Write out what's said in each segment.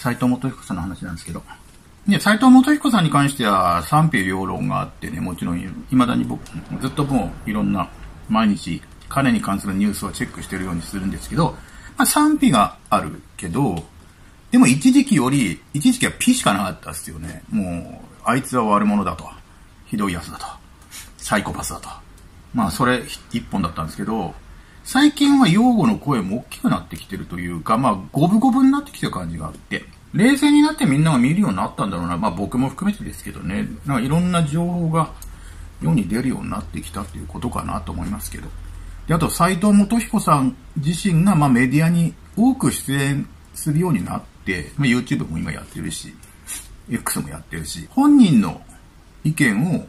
斎藤元彦さんの話なんですけど。ね、斎藤元彦さんに関しては賛否両論があってね、もちろん、未だに僕、ずっともういろんな、毎日、彼に関するニュースをチェックしてるようにするんですけど、まあ賛否があるけど、でも一時期より、一時期はピしかなかったですよね。もう、あいつは悪者だと。ひどい奴だと。サイコパスだと。まあ、それ一本だったんですけど、最近は擁護の声も大きくなってきてるというか、まあ、五分五分になってきてる感じがあって、冷静になってみんなが見るようになったんだろうな。まあ、僕も含めてですけどね。なんかいろんな情報が世に出るようになってきたということかなと思いますけど。で、あと、斎藤元彦さん自身が、まあ、メディアに多く出演するようになって、まあ、YouTube も今やってるし、X もやってるし、本人の意見を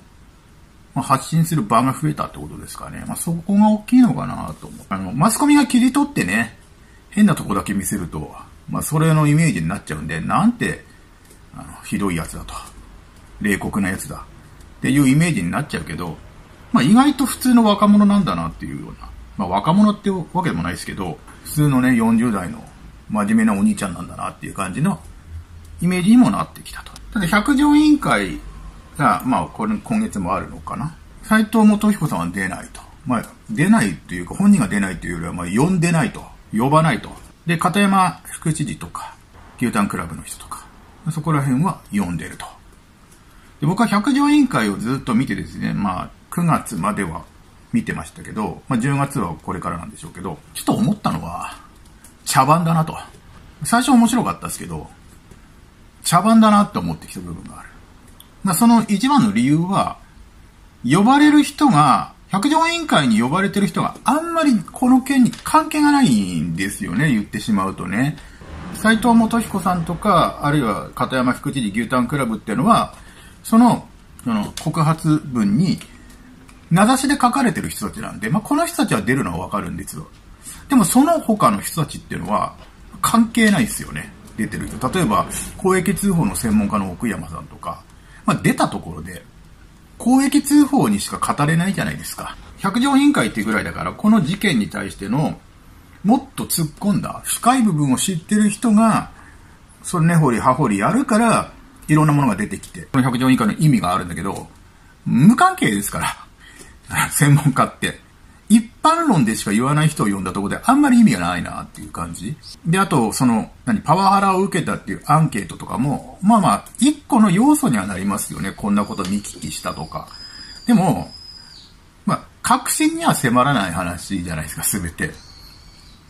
まあ、発信する場が増えたってことですかね。まあ、そこが大きいのかなと思う。あの、マスコミが切り取ってね、変なとこだけ見せると、まあ、それのイメージになっちゃうんで、なんて、あの、ひどいやつだと。冷酷なやつだ。っていうイメージになっちゃうけど、まあ、意外と普通の若者なんだなっていうような。まあ、若者ってわけでもないですけど、普通のね、40代の真面目なお兄ちゃんなんだなっていう感じのイメージにもなってきたと。ただ、百条委員会が、まあ、これ、今月もあるのかな。斎藤元彦さんは出ないと。まあ、出ないというか、本人が出ないというよりは、まあ、呼んでないと。呼ばないと。で、片山副知事とか、牛タンクラブの人とか、そこら辺は呼んでると。で僕は百条委員会をずっと見てですね、まあ、9月までは見てましたけど、まあ、10月はこれからなんでしょうけど、ちょっと思ったのは、茶番だなと。最初面白かったですけど、茶番だなって思ってきた部分がある。まあ、その一番の理由は、呼ばれる人が、百条委員会に呼ばれてる人があんまりこの件に関係がないんですよね、言ってしまうとね。斎藤元彦さんとか、あるいは片山副知事牛タンクラブっていうのは、その、その告発文に、名指しで書かれてる人たちなんで、まあ、この人たちは出るのはわかるんですよ。でもその他の人たちっていうのは、関係ないですよね。出てる人。例えば、公益通報の専門家の奥山さんとか、まあ、出たところで、公益通報にしか語れないじゃないですか。百条委員会ってぐらいだから、この事件に対しての、もっと突っ込んだ、深い部分を知ってる人が、それ根掘り葉掘りやるから、いろんなものが出てきて、この百条委員会の意味があるんだけど、無関係ですから、専門家って。一般論でしか言わない人を呼んだとこであんまり意味がないなっていう感じ。で、あと、その、何、パワハラを受けたっていうアンケートとかも、まあまあ、一個の要素にはなりますよね。こんなこと見聞きしたとか。でも、まあ、確信には迫らない話じゃないですか、すべて。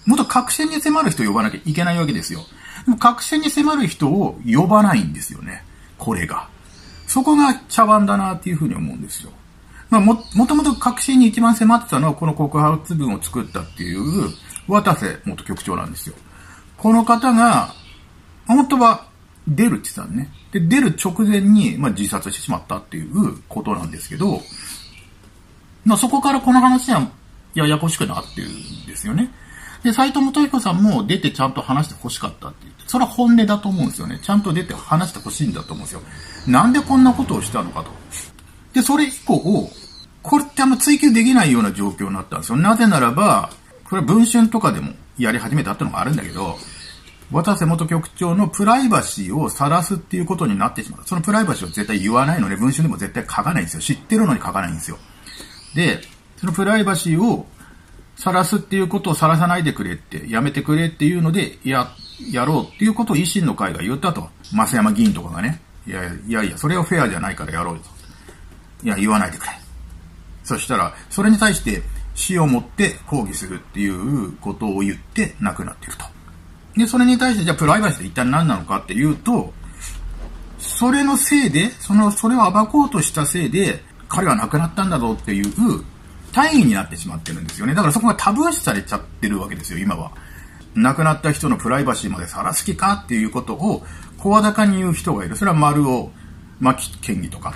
もっと確信に迫る人を呼ばなきゃいけないわけですよ。でも確信に迫る人を呼ばないんですよね。これが。そこが茶番だなっていうふうに思うんですよ。まあ、も、もともと確信に一番迫ってたのは、この告発文を作ったっていう、渡瀬元局長なんですよ。この方が、本当は出るって言ってたのね。で、出る直前に、まあ、自殺してしまったっていうことなんですけど、まあ、そこからこの話はややこしくなってるんですよね。で、斎藤元彦さんも出てちゃんと話して欲しかったって言って、それは本音だと思うんですよね。ちゃんと出て話して欲しいんだと思うんですよ。なんでこんなことをしたのかと。で、それ以降、これってあんま追求できないような状況になったんですよ。なぜならば、これは文春とかでもやり始めたってのがあるんだけど、渡瀬元局長のプライバシーを晒すっていうことになってしまう。そのプライバシーを絶対言わないので、文春でも絶対書かないんですよ。知ってるのに書かないんですよ。で、そのプライバシーを晒すっていうことを晒さないでくれって、やめてくれっていうので、や、やろうっていうことを維新の会が言ったと。増山議員とかがね。いやいやいや、それはフェアじゃないからやろうよと。いや、言わないでくれ。そしたら、それに対して死をもって抗議するっていうことを言って亡くなっていると。で、それに対して、じゃあプライバシーって一体何なのかっていうと、それのせいで、その、それを暴こうとしたせいで、彼は亡くなったんだぞっていう大義になってしまってるんですよね。だからそこがタブー視されちゃってるわけですよ、今は。亡くなった人のプライバシーまで晒す気かっていうことを声高に言う人がいる。それは丸尾牧県議とか。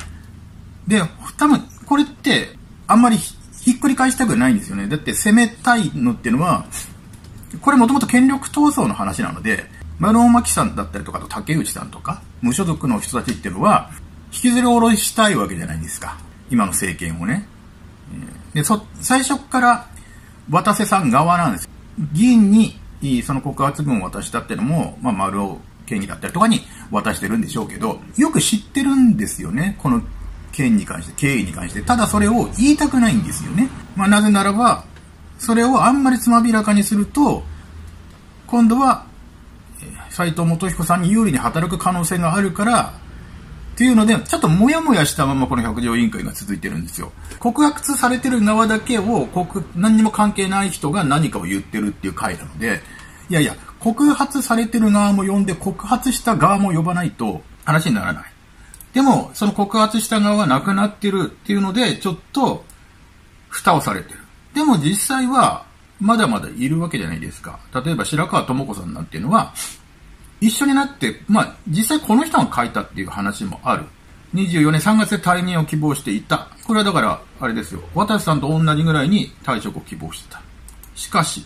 で、多分、これって、あんまりひっくり返したくないんですよね。だって攻めたいのっていうのは、これもともと権力闘争の話なので、丸尾真紀さんだったりとか、と竹内さんとか、無所属の人たちっていうのは、引きずり下ろしたいわけじゃないですか。今の政権をね。で、そ、最初から渡瀬さん側なんです。議員にその告発文を渡したっていうのも、まあ、丸尾県議だったりとかに渡してるんでしょうけど、よく知ってるんですよね。この件に関して、経緯に関して。ただそれを言いたくないんですよね。まあなぜならば、それをあんまりつまびらかにすると、今度は、斎藤元彦さんに有利に働く可能性があるから、っていうので、ちょっともやもやしたままこの百条委員会が続いてるんですよ。告発されてる側だけを、何にも関係ない人が何かを言ってるっていう回なので、いやいや、告発されてる側も呼んで、告発した側も呼ばないと話にならない。でも、その告発した側は亡くなってるっていうので、ちょっと、蓋をされてる。でも実際は、まだまだいるわけじゃないですか。例えば白川智子さんなんていうのは、一緒になって、まあ、実際この人が書いたっていう話もある。24年3月で退任を希望していた。これはだから、あれですよ。渡さんと同じぐらいに退職を希望してた。しかし、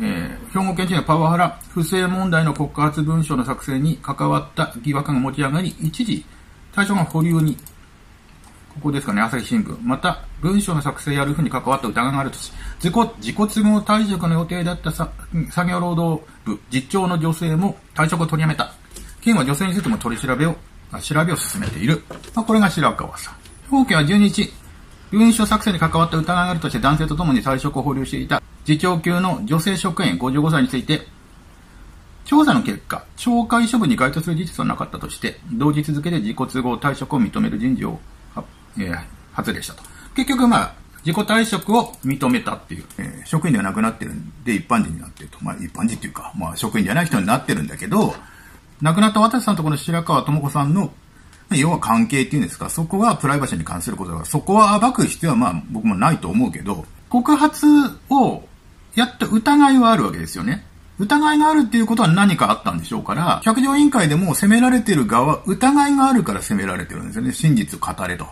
えー、兵庫県知事のパワハラ不正問題の告発文書の作成に関わった疑惑が持ち上がり、一時、対象が保留に、ここですかね、朝日新聞。また、文書の作成やるふうに関わった疑いがあるとし、自己、自己都合退職の予定だった作業労働部実長の女性も退職を取りやめた。県は女性についても取り調べを、調べを進めている。まあ、これが白川さん。兵庫県は12日、文書作成に関わった疑いがあるとして男性と共に退職を保留していた次長級の女性職員55歳について、調査の結果、懲戒処分に該当する事実はなかったとして、同日付で自己都合退職を認める人事を、えー、発令したと。結局、まあ、自己退職を認めたっていう、えー、職員ではなくなってるんで、一般人になってると。まあ、一般人っていうか、まあ、職員じゃない人になってるんだけど、亡くなった渡さんとこの白川智子さんの、要は関係っていうんですか、そこはプライバシーに関することだから、そこは暴く必要はまあ僕もないと思うけど、告発をやった疑いはあるわけですよね。疑いがあるっていうことは何かあったんでしょうから、百条委員会でも責められてる側、疑いがあるから責められてるんですよね。真実を語れと。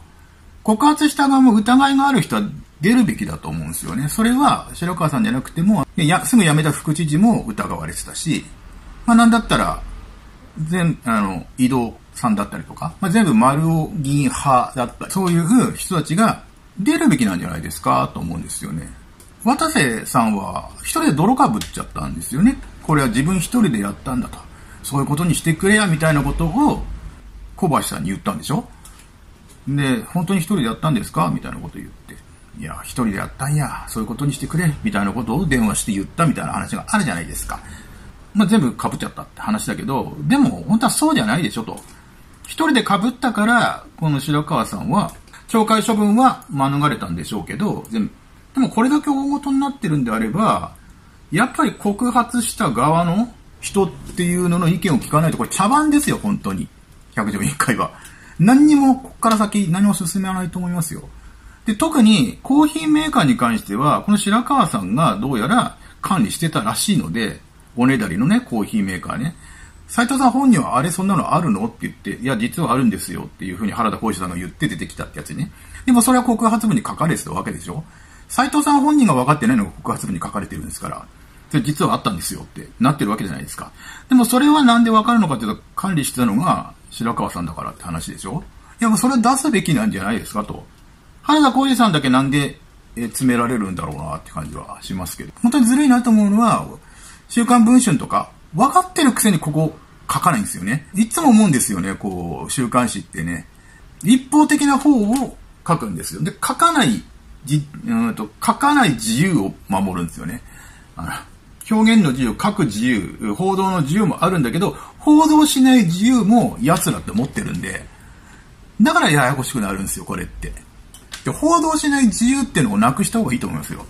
告発した側も疑いがある人は出るべきだと思うんですよね。それは白川さんじゃなくても、やすぐ辞めた副知事も疑われてたし、まあなんだったら、全、あの、移動さんだったりとか、まあ、全部丸尾議員派だったり、そういう人たちが出るべきなんじゃないですかと思うんですよね。渡瀬さんは一人で泥かぶっちゃったんですよね。これは自分一人でやったんだと。そういうことにしてくれや、みたいなことを小橋さんに言ったんでしょで、本当に一人でやったんですか？みたいなこと言って。いや、一人でやったんや、そういうことにしてくれ、みたいなことを電話して言ったみたいな話があるじゃないですか。まあ、全部被っちゃったって話だけど、でも、本当はそうじゃないでしょと。一人で被ったから、この白川さんは、懲戒処分は免れたんでしょうけど、全部でもこれだけ大事になってるんであれば、やっぱり告発した側の人っていうのの意見を聞かないと、これ茶番ですよ、本当に。百条委員会は。何にも、こっから先何も進めないと思いますよ。で、特にコーヒーメーカーに関しては、この白川さんがどうやら管理してたらしいので、おねだりのね、コーヒーメーカーね。斉藤さん本人はあれそんなのあるのって言って、いや、実はあるんですよっていうふうに原田浩二さんが言って出てきたってやつね。でもそれは告発文に書かれてたわけでしょ斎藤さん本人が分かってないのが告発文に書かれてるんですから、それ実はあったんですよってなってるわけじゃないですか。でもそれはなんで分かるのかっていうと、管理してたのが白川さんだからって話でしょいやもうそれ出すべきなんじゃないですかと。原田浩二さんだけなんで、え詰められるんだろうなって感じはしますけど。本当にずるいなと思うのは、週刊文春とか、分かってるくせにここ書かないんですよね。いつも思うんですよね、こう、週刊誌ってね。一方的な方を書くんですよ。で、書かないじ、うんと、書かない自由を守るんですよね。あの、表現の自由、書く自由、報道の自由もあるんだけど、報道しない自由も奴らって持ってるんで、だからややこしくなるんですよ、これって。で報道しない自由っていうのをなくした方がいいと思いますよ。